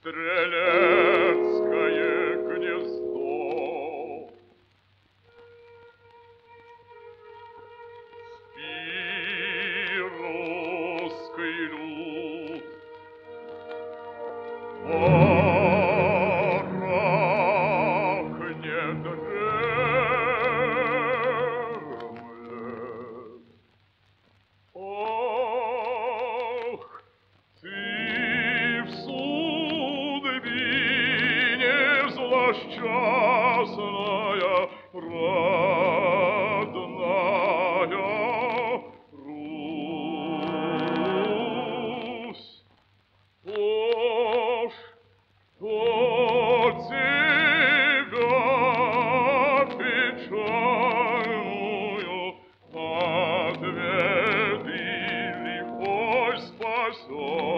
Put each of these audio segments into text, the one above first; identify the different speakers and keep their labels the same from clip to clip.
Speaker 1: Стрелецкое гнездо. Спи, русский Oh. Счастная, родная Русь. Уж от тебя печальную отведи лихой спасет.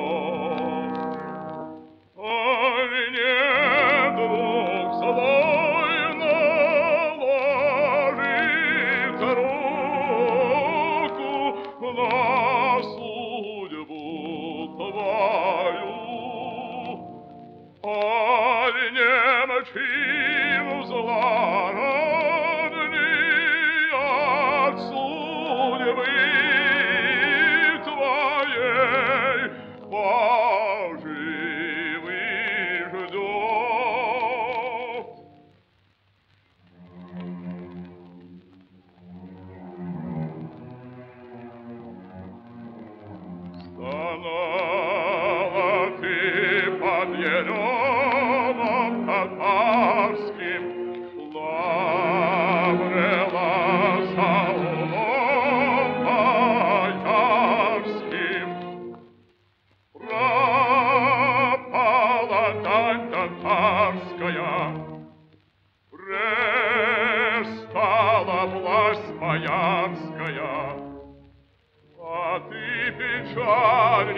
Speaker 1: и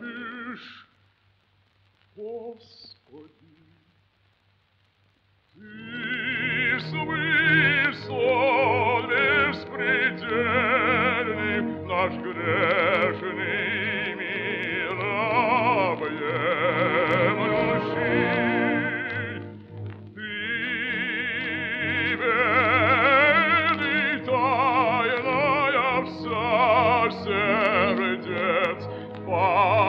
Speaker 1: терпишь, Господи, ты наш грех. tets qua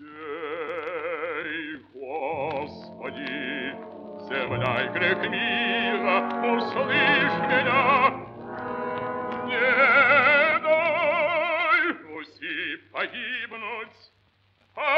Speaker 1: Ей, Господи, земляй грех мий, услышь те да мнедой оси поибность. А